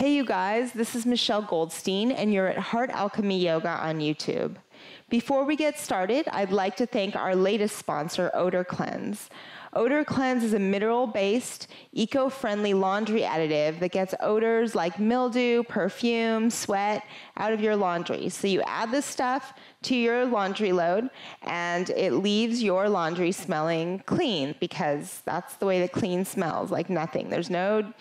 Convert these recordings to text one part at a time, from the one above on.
Hey, you guys, this is Michelle Goldstein, and you're at Heart Alchemy Yoga on YouTube. Before we get started, I'd like to thank our latest sponsor, OdorKlenz. Odor Cleanse is a mineral based, eco friendly laundry additive that gets odors like mildew, perfume, sweat out of your laundry. So you add this stuff to your laundry load and it leaves your laundry smelling clean because that's the way that clean smells like nothing. There's no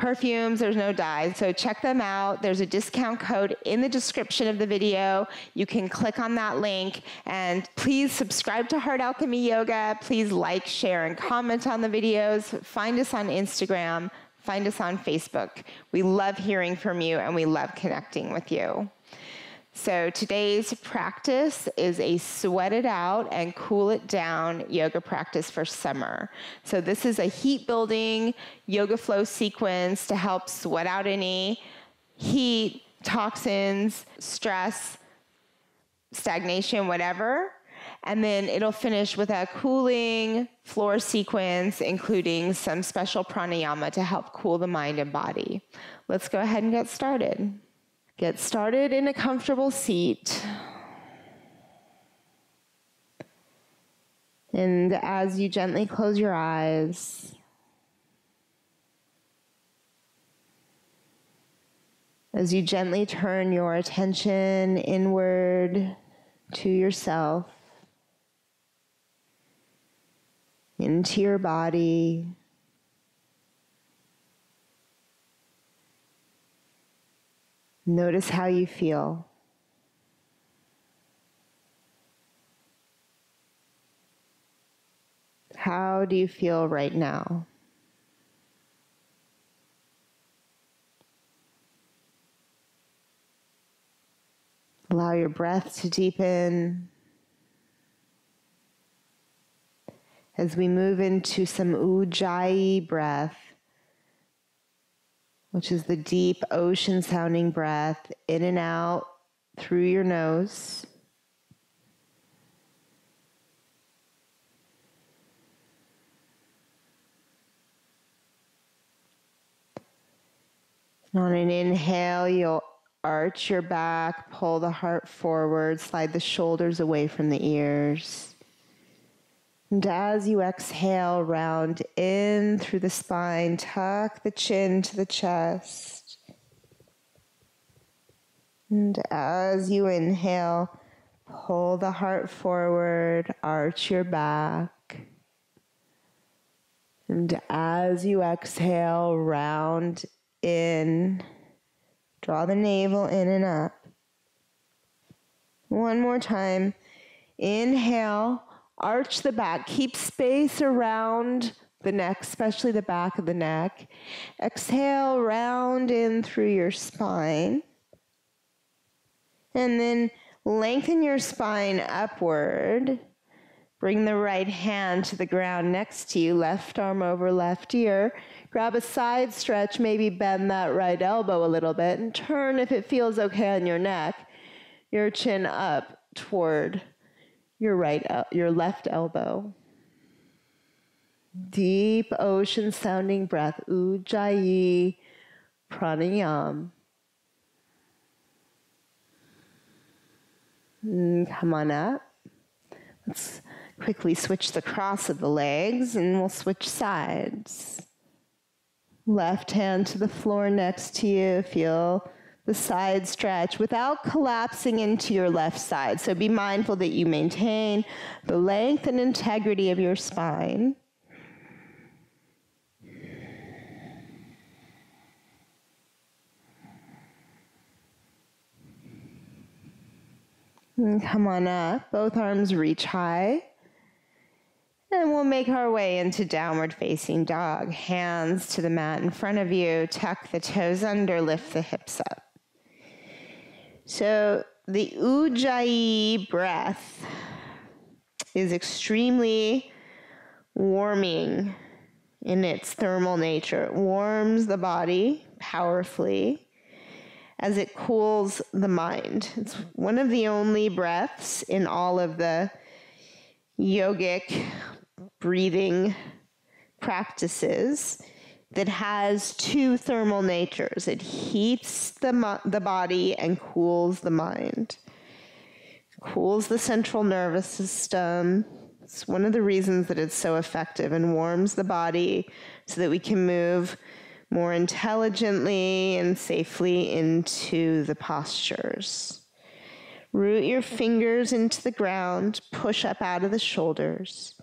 perfumes, there's no dyes. So check them out. There's a discount code in the description of the video. You can click on that link and please subscribe to Heart Alchemy Yoga. Please like, share, and comment on the videos. Find us on Instagram. Find us on Facebook. We love hearing from you and we love connecting with you. So today's practice is a sweat it out and cool it down yoga practice for summer. So this is a heat building yoga flow sequence to help sweat out any heat, toxins, stress, stagnation, whatever. And then it'll finish with a cooling floor sequence, including some special pranayama to help cool the mind and body. Let's go ahead and get started. Get started in a comfortable seat. And as you gently close your eyes, as you gently turn your attention inward to yourself, into your body, Notice how you feel. How do you feel right now? Allow your breath to deepen. As we move into some ujjayi breath, which is the deep ocean sounding breath in and out through your nose. On an inhale, you'll arch your back, pull the heart forward, slide the shoulders away from the ears. And as you exhale, round in through the spine, tuck the chin to the chest. And as you inhale, pull the heart forward, arch your back. And as you exhale, round in, draw the navel in and up. One more time. Inhale Arch the back. Keep space around the neck, especially the back of the neck. Exhale, round in through your spine. And then lengthen your spine upward. Bring the right hand to the ground next to you, left arm over left ear. Grab a side stretch, maybe bend that right elbow a little bit, and turn if it feels okay on your neck, your chin up toward your right, your left elbow. Deep ocean sounding breath, Ujjayi Pranayam. And mm, come on up. Let's quickly switch the cross of the legs and we'll switch sides. Left hand to the floor next to you. Feel the side stretch without collapsing into your left side. So be mindful that you maintain the length and integrity of your spine. And come on up, both arms reach high. And we'll make our way into downward facing dog. Hands to the mat in front of you. Tuck the toes under, lift the hips up. So the Ujjayi breath is extremely warming in its thermal nature. It warms the body powerfully as it cools the mind. It's one of the only breaths in all of the yogic breathing practices that has two thermal natures. It heats the, mo- the body and cools the mind. Cools the central nervous system. It's one of the reasons that it's so effective and warms the body so that we can move more intelligently and safely into the postures. Root your fingers into the ground, push up out of the shoulders.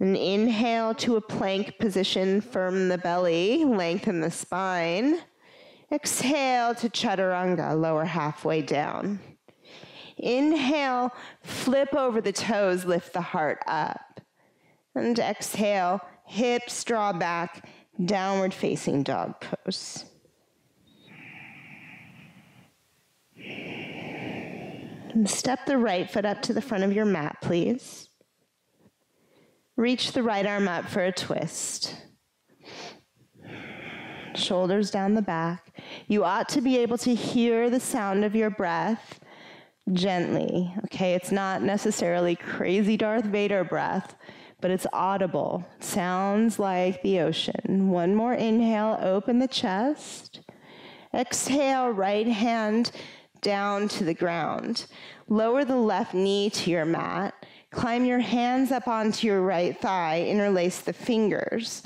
And inhale to a plank position, firm the belly, lengthen the spine. Exhale to chaturanga, lower halfway down. Inhale, flip over the toes, lift the heart up. And exhale, hips draw back, downward facing dog pose. And step the right foot up to the front of your mat, please. Reach the right arm up for a twist. Shoulders down the back. You ought to be able to hear the sound of your breath gently. Okay, it's not necessarily crazy Darth Vader breath, but it's audible. Sounds like the ocean. One more inhale, open the chest. Exhale, right hand down to the ground. Lower the left knee to your mat Climb your hands up onto your right thigh, interlace the fingers.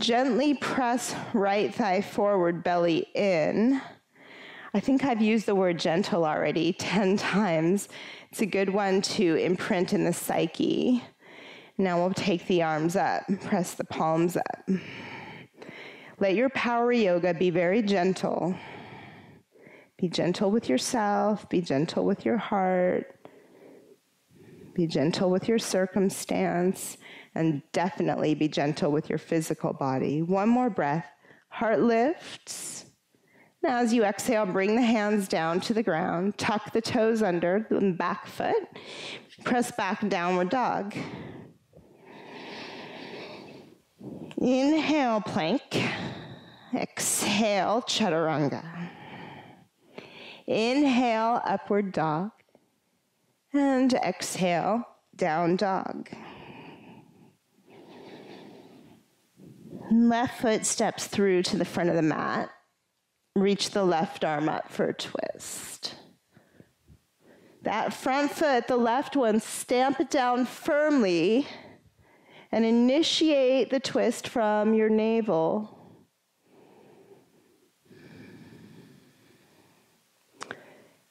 Gently press right thigh forward, belly in. I think I've used the word gentle already 10 times. It's a good one to imprint in the psyche. Now we'll take the arms up, press the palms up. Let your power yoga be very gentle. Be gentle with yourself, be gentle with your heart. Be gentle with your circumstance and definitely be gentle with your physical body. One more breath. Heart lifts. Now, as you exhale, bring the hands down to the ground. Tuck the toes under the back foot. Press back, downward dog. Inhale, plank. Exhale, chaturanga. Inhale, upward dog. And exhale, down dog. Left foot steps through to the front of the mat. Reach the left arm up for a twist. That front foot, the left one, stamp it down firmly and initiate the twist from your navel.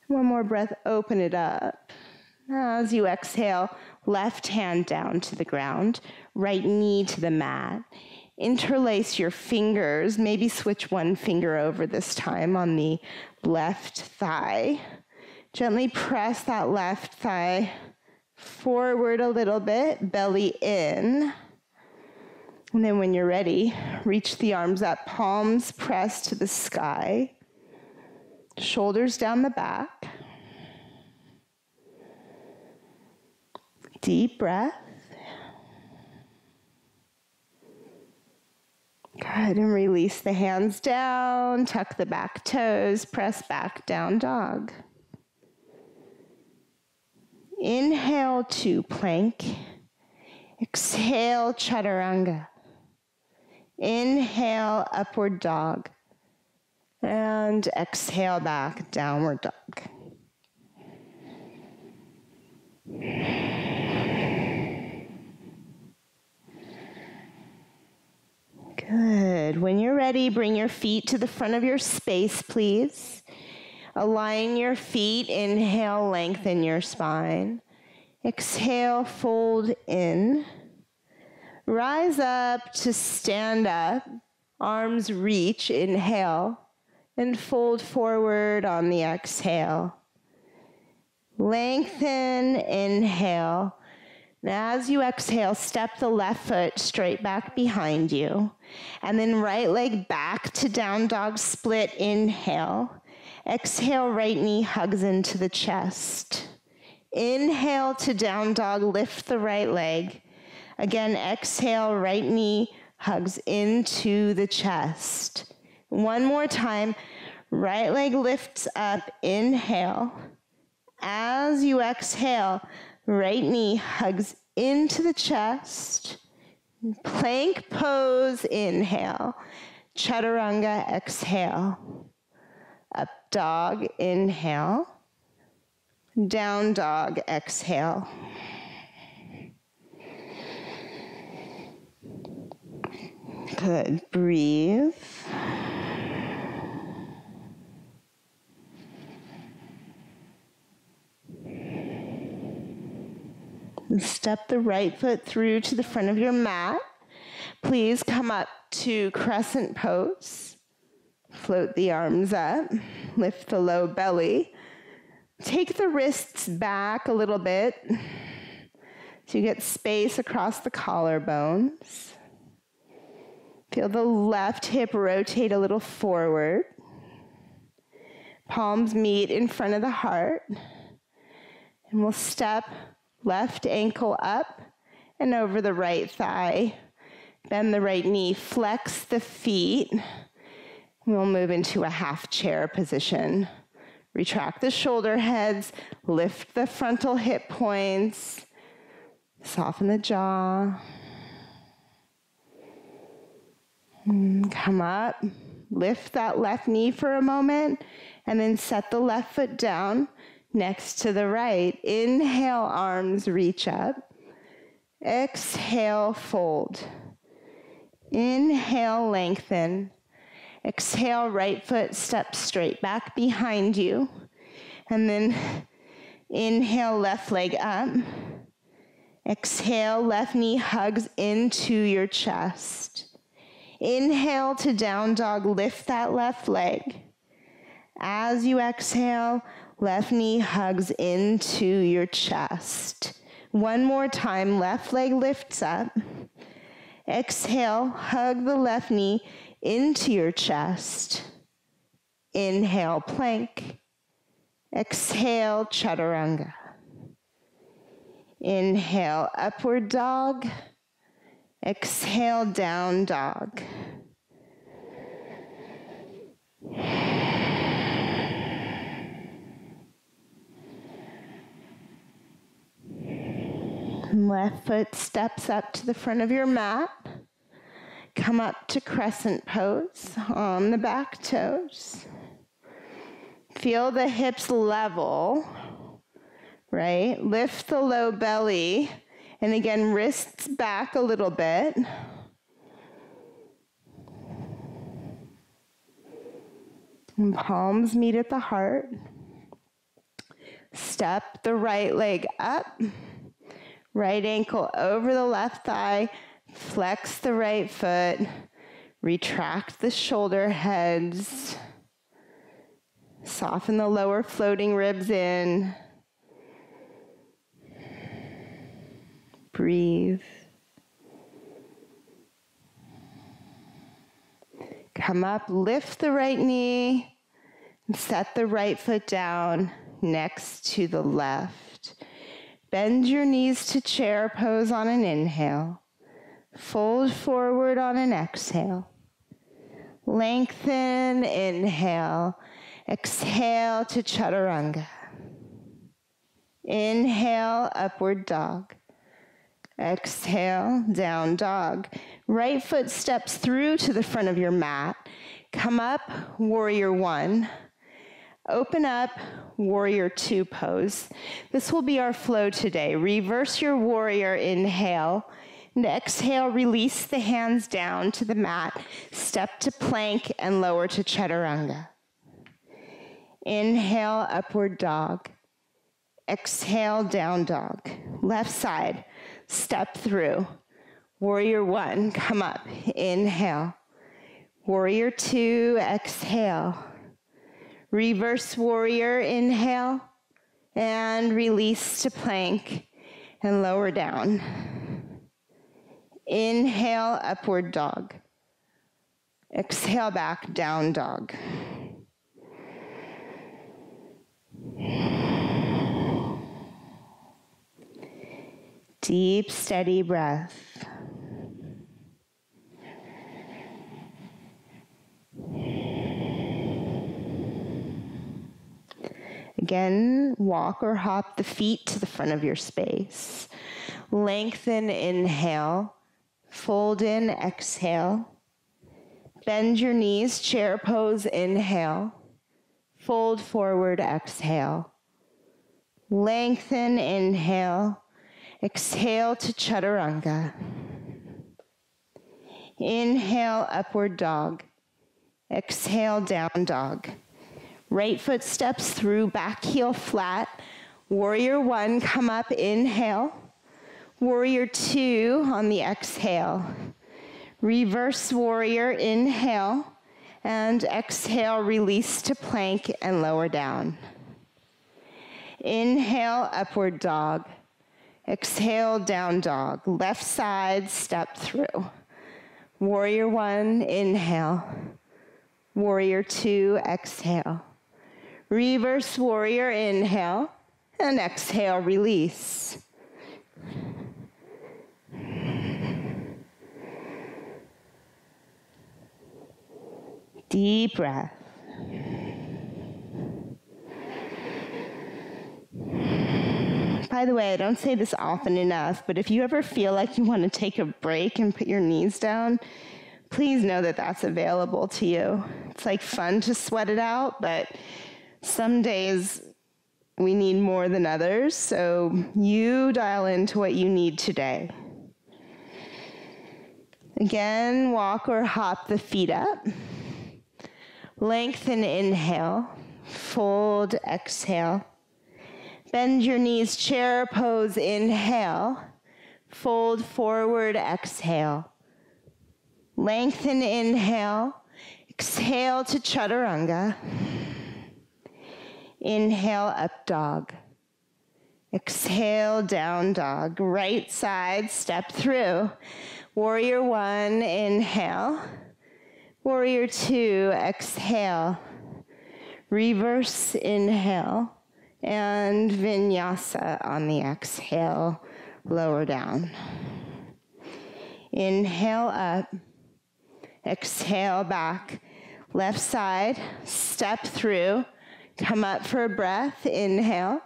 One more breath, open it up. Uh, as you exhale, left hand down to the ground, right knee to the mat. Interlace your fingers, maybe switch one finger over this time on the left thigh. Gently press that left thigh forward a little bit, belly in. And then when you're ready, reach the arms up, palms pressed to the sky, shoulders down the back. Deep breath. Good, and release the hands down, tuck the back toes, press back down dog. Inhale to plank. Exhale, chaturanga. Inhale, upward dog. And exhale back, downward dog. Good. When you're ready, bring your feet to the front of your space, please. Align your feet. Inhale, lengthen your spine. Exhale, fold in. Rise up to stand up. Arms reach. Inhale. And fold forward on the exhale. Lengthen. Inhale. Now, as you exhale, step the left foot straight back behind you. And then right leg back to down dog split. Inhale. Exhale, right knee hugs into the chest. Inhale to down dog, lift the right leg. Again, exhale, right knee hugs into the chest. One more time, right leg lifts up, inhale. As you exhale, Right knee hugs into the chest. Plank pose, inhale. Chaturanga, exhale. Up dog, inhale. Down dog, exhale. Good. Breathe. And step the right foot through to the front of your mat. Please come up to crescent pose. Float the arms up. Lift the low belly. Take the wrists back a little bit so you get space across the collarbones. Feel the left hip rotate a little forward. Palms meet in front of the heart. And we'll step left ankle up and over the right thigh. Bend the right knee, flex the feet. We'll move into a half chair position. Retract the shoulder heads, lift the frontal hip points, soften the jaw. Mm, come up, lift that left knee for a moment, and then set the left foot down next to the right. Inhale, arms reach up. Exhale, fold. Inhale, lengthen. Exhale, right foot steps straight back behind you. And then inhale, left leg up. Exhale, left knee hugs into your chest. Inhale to down dog, lift that left leg. As you exhale, Left knee hugs into your chest. One more time, left leg lifts up. Exhale, hug the left knee into your chest. Inhale, plank. Exhale, chaturanga. Inhale, upward dog. Exhale, down dog. Left foot steps up to the front of your mat. Come up to crescent pose on the back toes. Feel the hips level, right? Lift the low belly. And again, wrists back a little bit. And palms meet at the heart. Step the right leg up. Right ankle over the left thigh. Flex the right foot. Retract the shoulder heads. Soften the lower floating ribs in. Breathe. Come up, lift the right knee, and set the right foot down next to the left. Bend your knees to chair pose on an inhale. Fold forward on an exhale. Lengthen, inhale. Exhale to chaturanga. Inhale, upward dog. Exhale, down dog. Right foot steps through to the front of your mat. Come up, warrior one. Open up, warrior two pose. This will be our flow today. Reverse your warrior inhale. And exhale, release the hands down to the mat. Step to plank and lower to chaturanga. Inhale, upward dog. Exhale, down dog. Left side, step through. Warrior one, come up. Inhale. Warrior two, exhale. Reverse warrior, inhale, and release to plank and lower down. Inhale, upward dog. Exhale back, down dog. Deep, steady breath. Again, walk or hop the feet to the front of your space. Lengthen, inhale. Fold in, exhale. Bend your knees, chair pose, inhale. Fold forward, exhale. Lengthen, inhale. Exhale to chaturanga. Inhale, upward dog. Exhale, down dog. Right foot steps through, back heel flat. Warrior one, come up, inhale. Warrior two on the exhale. Reverse warrior, inhale. And exhale, release to plank and lower down. Inhale, upward dog. Exhale, down dog. Left side, step through. Warrior one, inhale. Warrior two, exhale. Reverse warrior, inhale. And exhale, release. Deep breath. By the way, I don't say this often enough, but if you ever feel like you want to take a break and put your knees down, please know that that's available to you. It's like fun to sweat it out, but some days we need more than others, so you dial into what you need today. Again, walk or hop the feet up. Lengthen, inhale. Fold, exhale. Bend your knees, chair pose, inhale. Fold forward, exhale. Lengthen, inhale. Exhale to chaturanga. Inhale, up dog. Exhale, down dog. Right side, step through. Warrior one, inhale. Warrior two, exhale. Reverse inhale. And vinyasa on the exhale, lower down. Inhale up. Exhale back. Left side, step through. Come up for a breath. Inhale.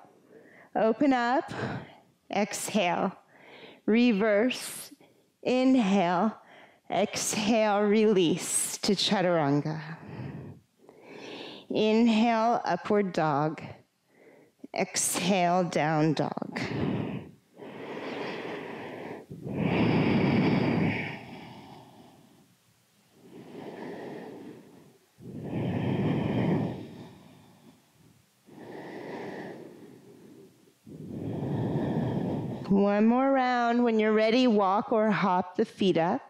Open up. Exhale. Reverse. Inhale. Exhale. Release to chaturanga. Inhale. Upward dog. Exhale. Down dog. One more round. When you're ready, walk or hop the feet up.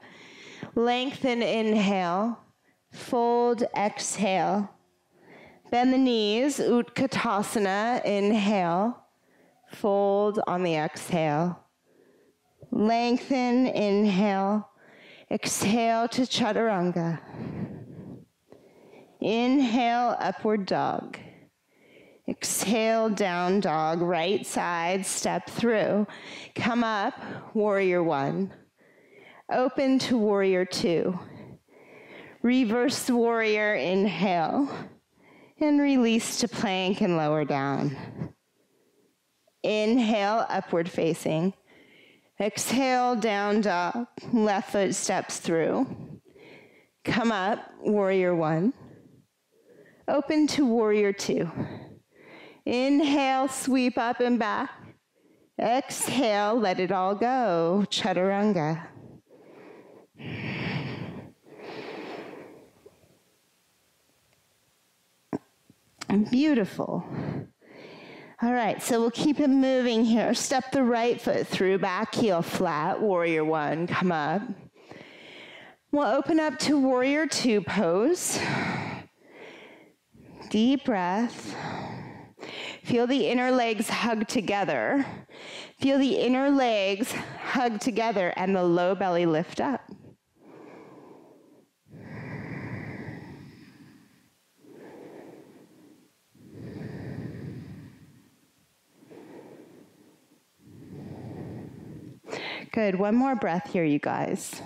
Lengthen, inhale. Fold, exhale. Bend the knees, Utkatasana, inhale. Fold on the exhale. Lengthen, inhale. Exhale to chaturanga. Inhale, upward dog. Exhale, down dog, right side, step through. Come up, warrior one. Open to warrior two. Reverse warrior, inhale. And release to plank and lower down. Inhale, upward facing. Exhale, down dog. Left foot steps through. Come up, warrior one. Open to warrior two. Inhale, sweep up and back. Exhale, let it all go. Chaturanga. Beautiful. All right, so we'll keep it moving here. Step the right foot through, back heel flat, warrior one, come up. We'll open up to warrior two pose. Deep breath. Feel the inner legs hug together. Feel the inner legs hug together and the low belly lift up. Good. One more breath here, you guys.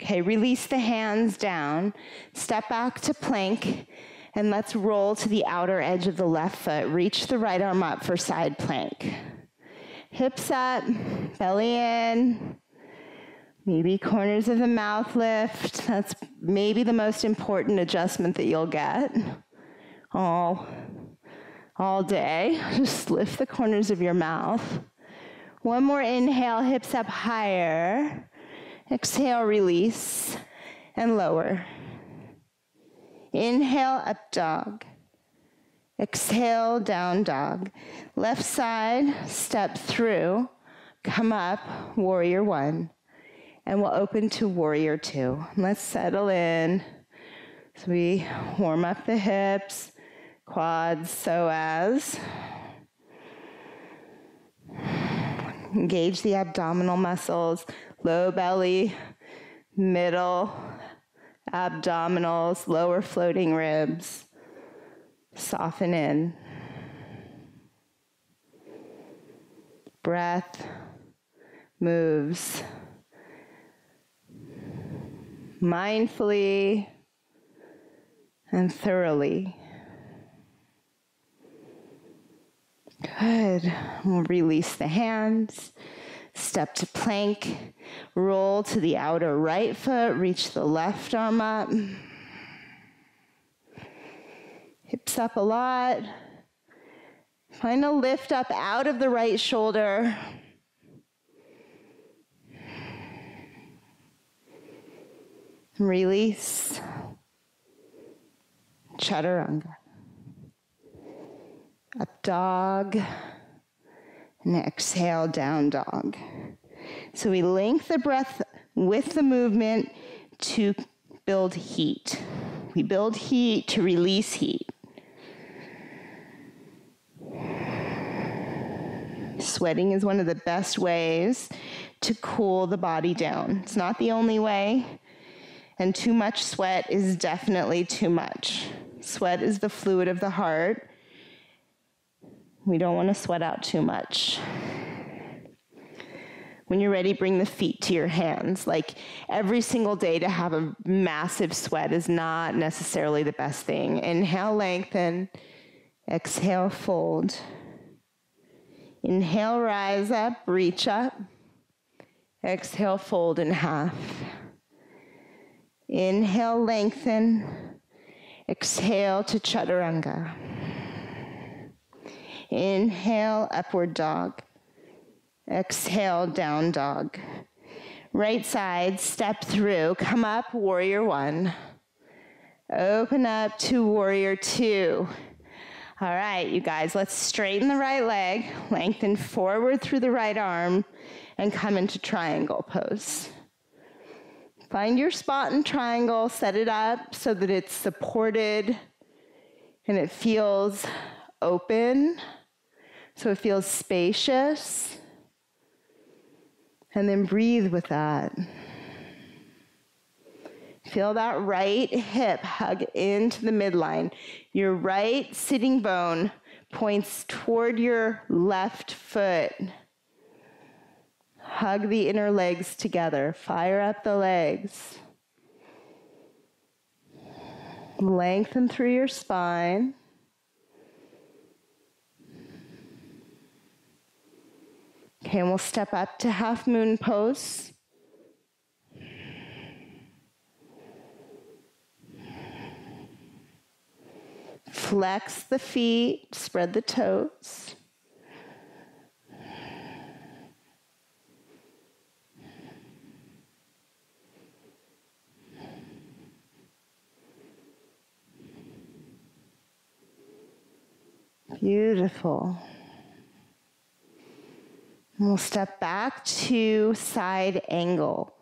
Okay, release the hands down. Step back to plank. And let's roll to the outer edge of the left foot. Reach the right arm up for side plank. Hips up, belly in. Maybe corners of the mouth lift. That's maybe the most important adjustment that you'll get all, all day. Just lift the corners of your mouth. One more inhale, hips up higher. Exhale, release and lower. Inhale, up dog. Exhale, down dog. Left side, step through. Come up, warrior one. And we'll open to warrior two. Let's settle in. So we warm up the hips, quads, psoas. Engage the abdominal muscles, low belly, middle, abdominals, lower floating ribs. Soften in. Breath moves mindfully and thoroughly. Good. We'll release the hands. Step to plank. Roll to the outer right foot. Reach the left arm up. Hips up a lot. Find a lift up out of the right shoulder. Release. Chaturanga. Up dog. And exhale, down dog. So we link the breath with the movement to build heat. We build heat to release heat. Sweating is one of the best ways to cool the body down. It's not the only way, and too much sweat is definitely too much. Sweat is the fluid of the heart. We don't want to sweat out too much. When you're ready, bring the feet to your hands. Like every single day to have a massive sweat is not necessarily the best thing. Inhale, lengthen. Exhale, fold. Inhale, rise up, reach up. Exhale, fold in half. Inhale, lengthen. Exhale to chaturanga. Inhale, upward dog. Exhale, down dog. Right side, step through. Come up, warrior one. Open up to warrior two. All right, you guys, let's straighten the right leg, lengthen forward through the right arm, and come into triangle pose. Find your spot in triangle, set it up so that it's supported and it feels open, so it feels spacious. And then breathe with that. Feel that right hip hug into the midline. Your right sitting bone points toward your left foot. Hug the inner legs together. Fire up the legs. Lengthen through your spine. Okay, and we'll step up to half moon pose. Flex the feet, spread the toes. Beautiful. We'll step back to side angle.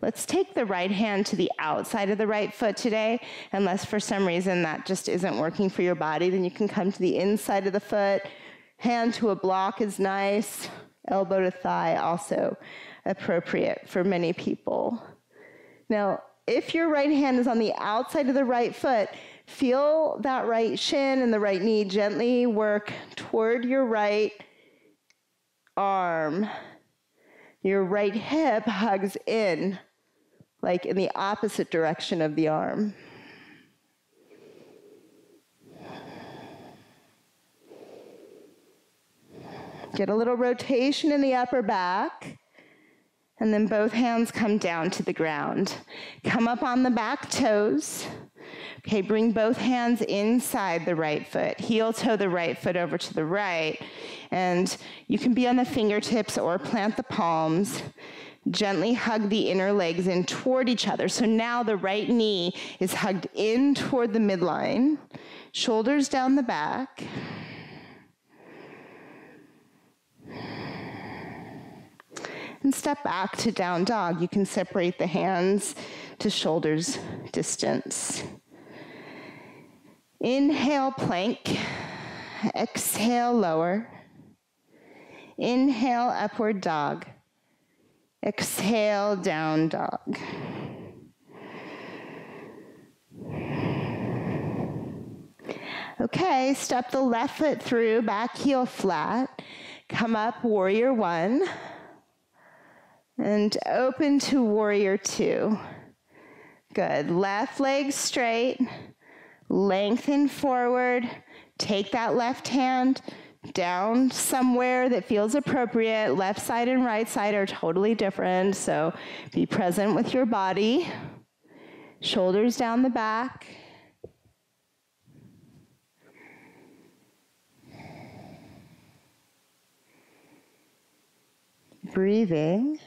Let's take the right hand to the outside of the right foot today. Unless for some reason that just isn't working for your body, then you can come to the inside of the foot. Hand to a block is nice. Elbow to thigh also appropriate for many people. Now, if your right hand is on the outside of the right foot, Feel that right shin and the right knee gently work toward your right arm. Your right hip hugs in, like in the opposite direction of the arm. Get a little rotation in the upper back. And then both hands come down to the ground. Come up on the back toes. Okay, bring both hands inside the right foot. Heel toe the right foot over to the right. And you can be on the fingertips or plant the palms. Gently hug the inner legs in toward each other. So now the right knee is hugged in toward the midline, shoulders down the back. And step back to down dog. You can separate the hands to shoulders distance. Inhale, plank. Exhale, lower. Inhale, upward dog. Exhale, down dog. Okay, step the left foot through, back heel flat. Come up, warrior one. And open to warrior two. Good. Left leg straight. Lengthen forward. Take that left hand down somewhere that feels appropriate. Left side and right side are totally different, so be present with your body. Shoulders down the back. Breathing.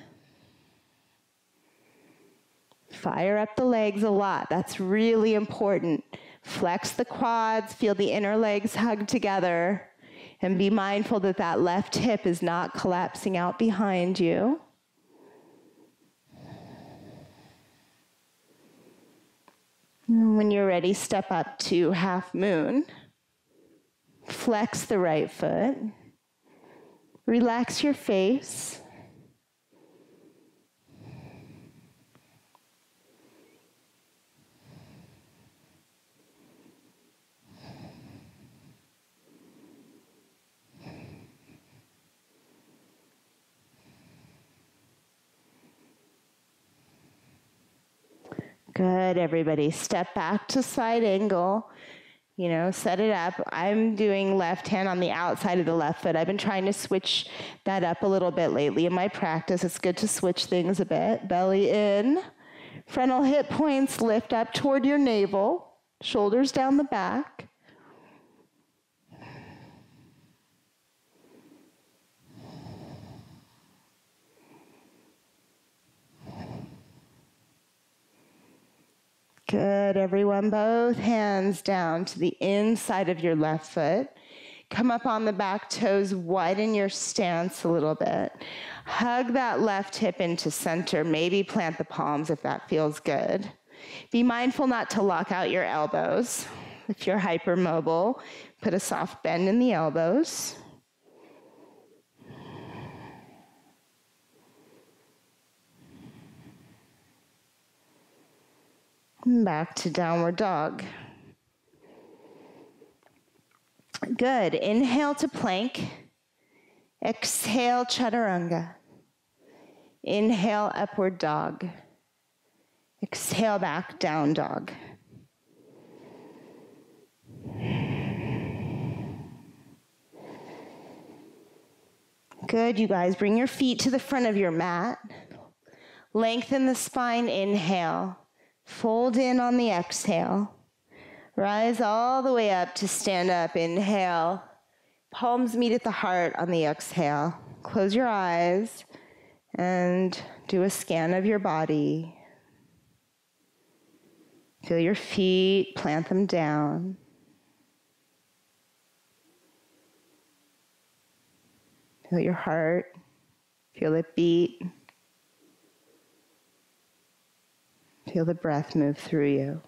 Fire up the legs a lot. That's really important. Flex the quads, feel the inner legs hug together. And be mindful that that left hip is not collapsing out behind you. when you're ready, step up to half moon. Flex the right foot. Relax your face. Good, everybody. Step back to side angle. You know, set it up. I'm doing left hand on the outside of the left foot. I've been trying to switch that up a little bit lately in my practice. It's good to switch things a bit. Belly in. Frontal hip points lift up toward your navel. Shoulders down the back. Good, everyone. Both hands down to the inside of your left foot. Come up on the back toes, widen your stance a little bit. Hug that left hip into center. Maybe plant the palms if that feels good. Be mindful not to lock out your elbows. If you're hypermobile, put a soft bend in the elbows. Back to downward dog. Good. Inhale to plank. Exhale, chaturanga. Inhale, upward dog. Exhale, back, down dog. Good, you guys. Bring your feet to the front of your mat. Lengthen the spine, inhale. Fold in on the exhale. Rise all the way up to stand up. Inhale. Palms meet at the heart on the exhale. Close your eyes and do a scan of your body. Feel your feet, plant them down. Feel your heart, feel it beat. Feel the breath move through you.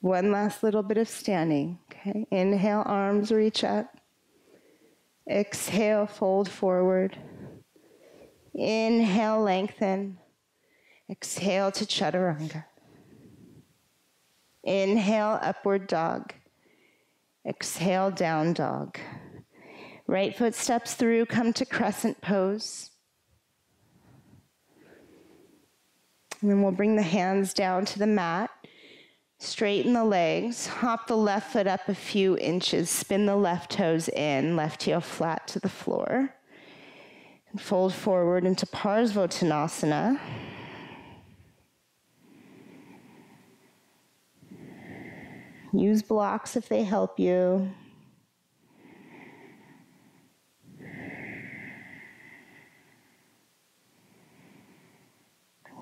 One last little bit of standing. Okay. Inhale, arms reach up. Exhale, fold forward. Inhale, lengthen. Exhale to chaturanga. Inhale, upward dog. Exhale, down dog. Right foot steps through, come to crescent pose. And then we'll bring the hands down to the mat. Straighten the legs. Hop the left foot up a few inches. Spin the left toes in. Left heel flat to the floor. And fold forward into Parsvottanasana. Use blocks if they help you.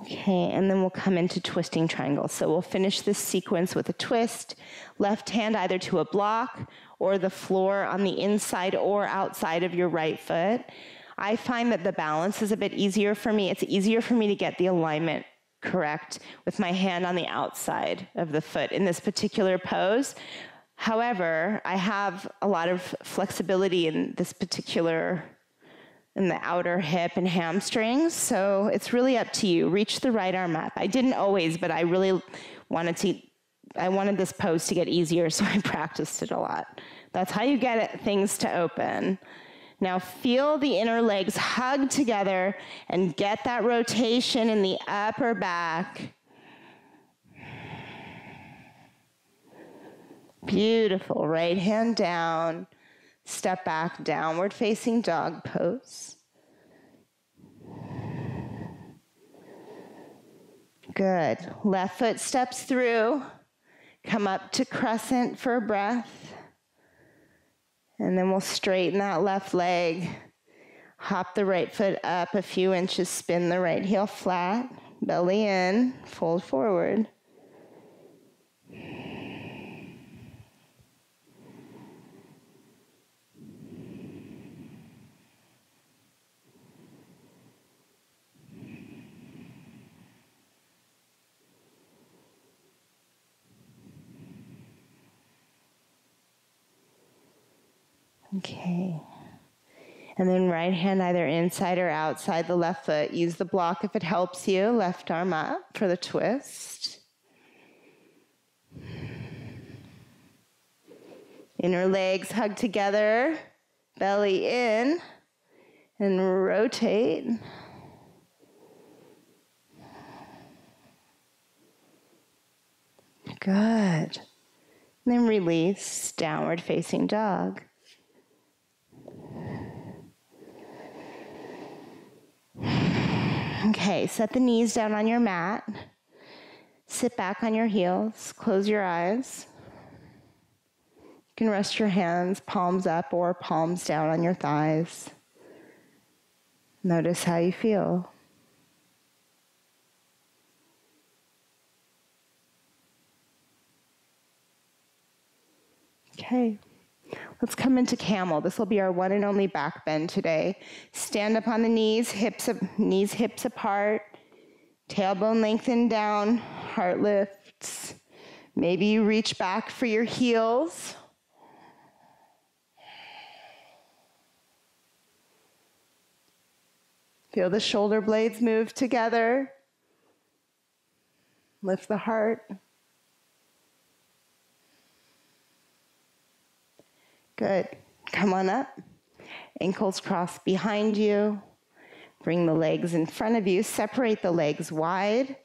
Okay, and then we'll come into twisting triangles. So we'll finish this sequence with a twist. Left hand either to a block or the floor on the inside or outside of your right foot. I find that the balance is a bit easier for me. It's easier for me to get the alignment correct with my hand on the outside of the foot in this particular pose. However, I have a lot of flexibility in this particular in the outer hip and hamstrings. So it's really up to you. Reach the right arm up. I didn't always, but I really wanted to I wanted this pose to get easier, so I practiced it a lot. That's how you get it, things to open. Now feel the inner legs hug together and get that rotation in the upper back. Beautiful. Right hand down. Step back, downward facing dog pose. Good. Left foot steps through. Come up to crescent for a breath. And then we'll straighten that left leg. Hop the right foot up a few inches, spin the right heel flat, belly in, fold forward. Okay. And then right hand either inside or outside the left foot. Use the block if it helps you. Left arm up for the twist. Inner legs hug together, belly in, and rotate. Good. And then release, downward facing dog. Okay, set the knees down on your mat. Sit back on your heels. Close your eyes. You can rest your hands palms up or palms down on your thighs. Notice how you feel. Okay. Let's come into camel. This will be our one and only back bend today. Stand up on the knees, hips knees hips apart, tailbone lengthened down, heart lifts. Maybe you reach back for your heels. Feel the shoulder blades move together. Lift the heart. Good. Come on up. Ankles crossed behind you. Bring the legs in front of you. Separate the legs wide.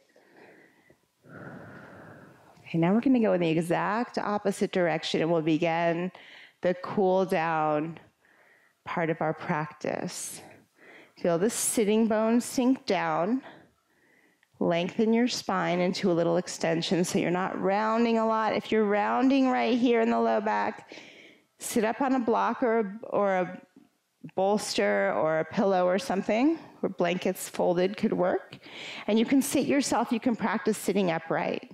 Okay, now we're going to go in the exact opposite direction and we'll begin the cool down part of our practice. Feel the sitting bones sink down. Lengthen your spine into a little extension so you're not rounding a lot. If you're rounding right here in the low back, sit up on a block or a, or a bolster or a pillow or something where blankets folded could work. And you can sit yourself, you can practice sitting upright.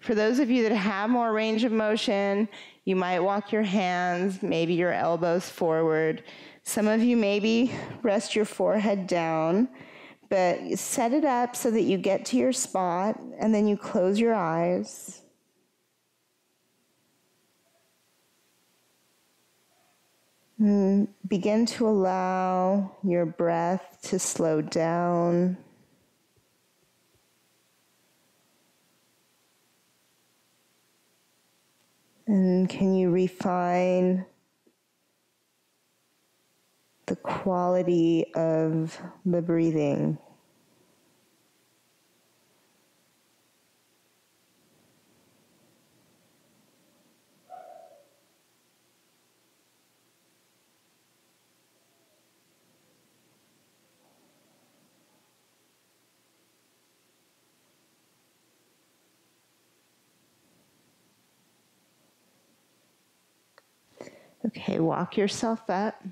For those of you that have more range of motion, you might walk your hands, maybe your elbows forward. Some of you maybe rest your forehead down, but set it up so that you get to your spot and then you close your eyes. Mm, begin to allow your breath to slow down. And can you refine the quality of the breathing? Okay, walk yourself up.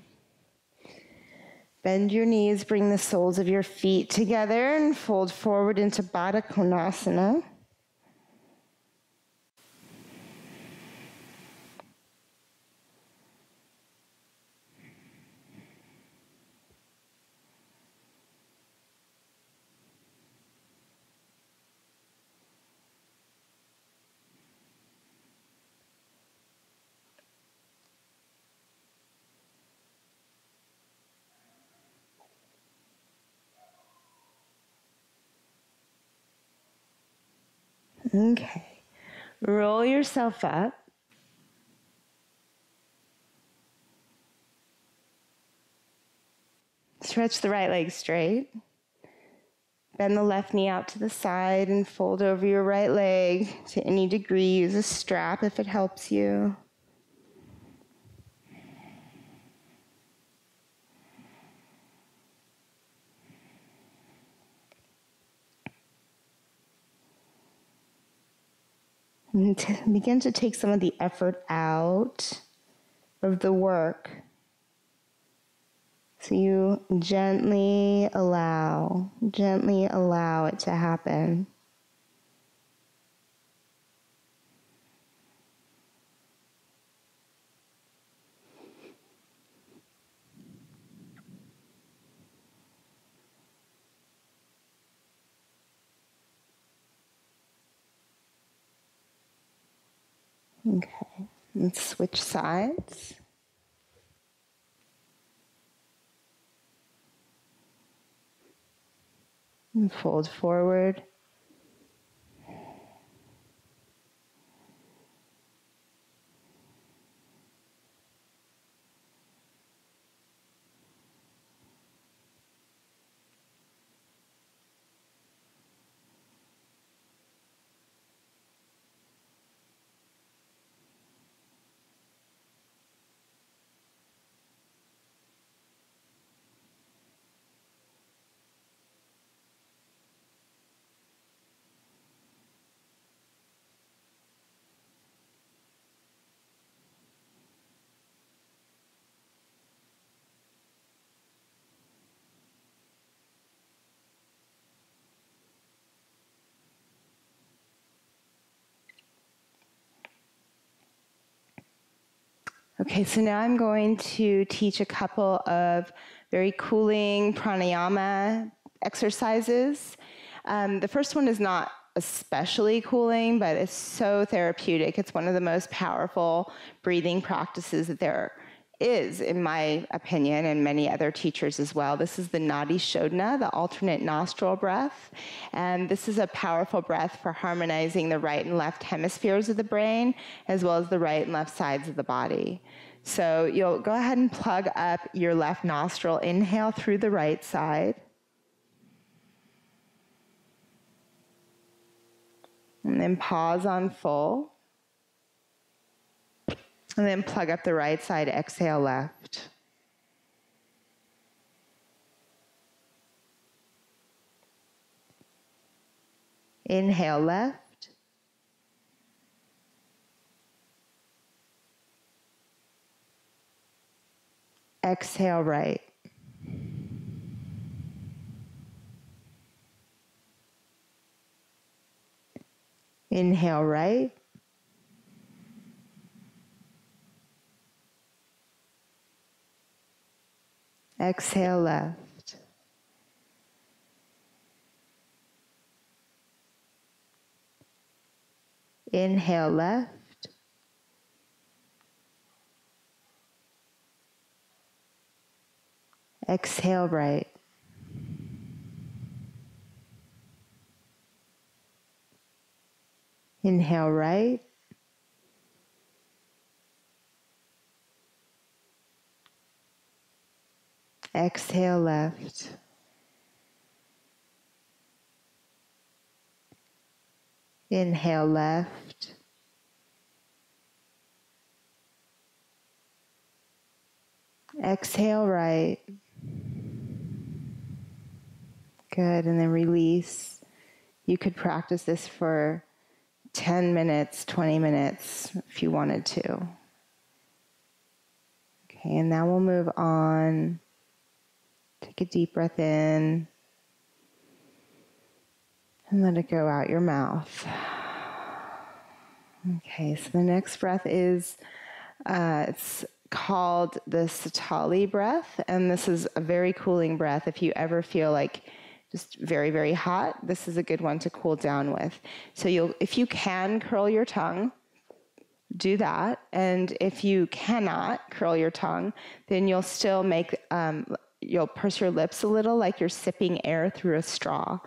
Bend your knees, bring the soles of your feet together, and fold forward into Baddha Konasana. Okay. Roll yourself up. Stretch the right leg straight. Bend the left knee out to the side and fold over your right leg to any degree. Use a strap if it helps you. To begin to take some of the effort out of the work. So you gently allow, gently allow it to happen. Let's switch sides. And fold forward. Okay, so now I'm going to teach a couple of very cooling pranayama exercises. Um, the first one is not especially cooling, but it's so therapeutic. It's one of the most powerful breathing practices that there is, in my opinion, and many other teachers as well. This is the Nadi Shodhana, the alternate nostril breath. And this is a powerful breath for harmonizing the right and left hemispheres of the brain, as well as the right and left sides of the body. So you'll go ahead and plug up your left nostril. Inhale through the right side. And then pause on full. And then plug up the right side, exhale left. Inhale left. Exhale right. Inhale right. Exhale left. Inhale left. Exhale right. Inhale right. Exhale left. Inhale left. Exhale right. Good. And then release. You could practice this for 10 minutes, 20 minutes if you wanted to. Okay, and now we'll move on. Take a deep breath in and let it go out your mouth. Okay, so the next breath is uh, it's called the Sitali breath, and this is a very cooling breath. If you ever feel like just very very hot, this is a good one to cool down with. So you'll if you can curl your tongue, do that, and if you cannot curl your tongue, then you'll still make um, you'll purse your lips a little like you're sipping air through a straw.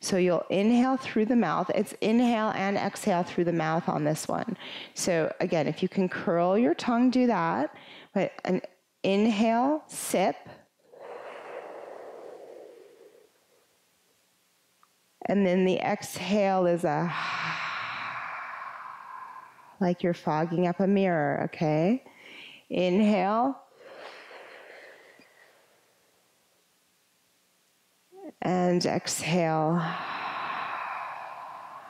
So you'll inhale through the mouth. It's inhale and exhale through the mouth on this one. So again, if you can curl your tongue, do that. But an inhale, sip. And then the exhale is a like you're fogging up a mirror, okay? Inhale. And exhale.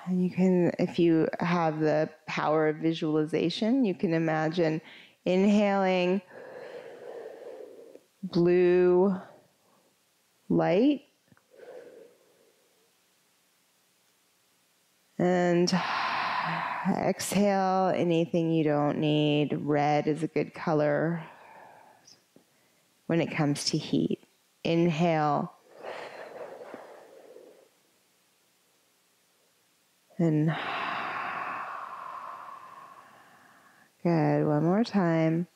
And you can, if you have the power of visualization, you can imagine inhaling blue light and exhale anything you don't need. Red is a good color when it comes to heat. Inhale And good. One more time.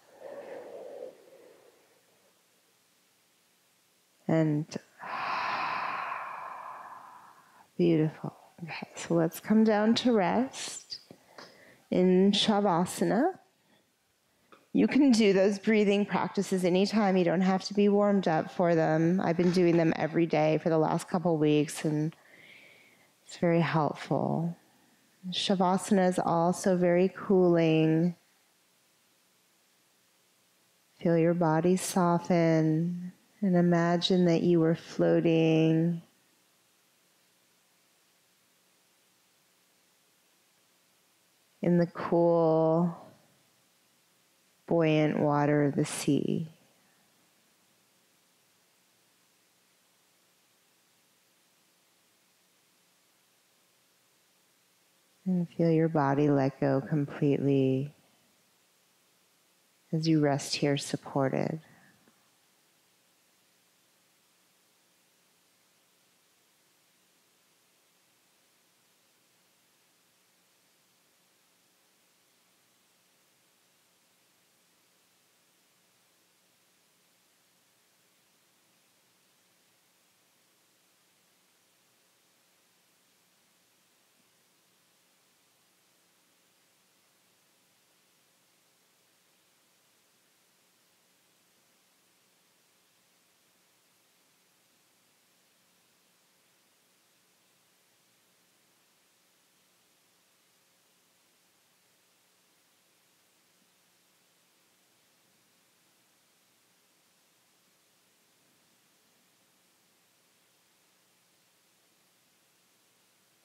And beautiful. Okay, so let's come down to rest in Shavasana. You can do those breathing practices anytime. You don't have to be warmed up for them. I've been doing them every day for the last couple weeks and it's very helpful. Shavasana is also very cooling. Feel your body soften and imagine that you were floating in the cool, buoyant water of the sea. And feel your body let go completely as you rest here supported.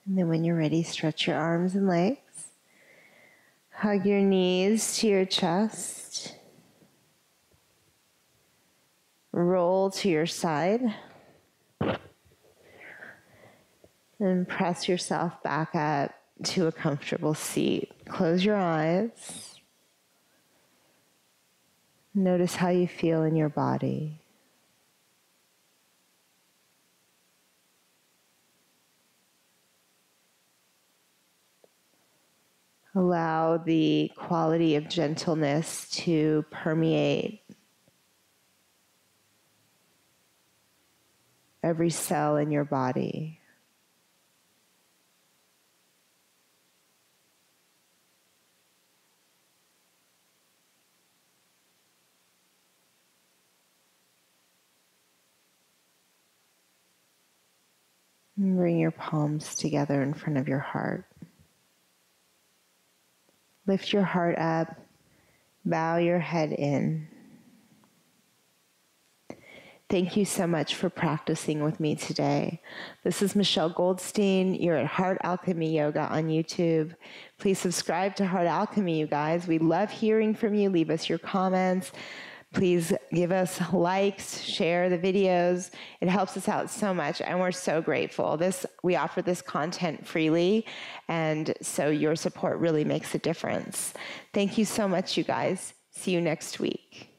And then when you're ready, stretch your arms and legs. Hug your knees to your chest. Roll to your side. And press yourself back up to a comfortable seat. Close your eyes. Notice how you feel in your body. Allow the quality of gentleness to permeate every cell in your body. bring your palms together in front of your heart. Lift your heart up, bow your head in. Thank you so much for practicing with me today. This is Michelle Goldstein. You're at Heart Alchemy Yoga on YouTube. Please subscribe to Heart Alchemy, you guys. We love hearing from you. Leave us your comments. Please give us likes, share the videos. It helps us out so much, and we're so grateful. This we offer this content freely, and so your support really makes a difference. Thank you so much, you guys. See you next week.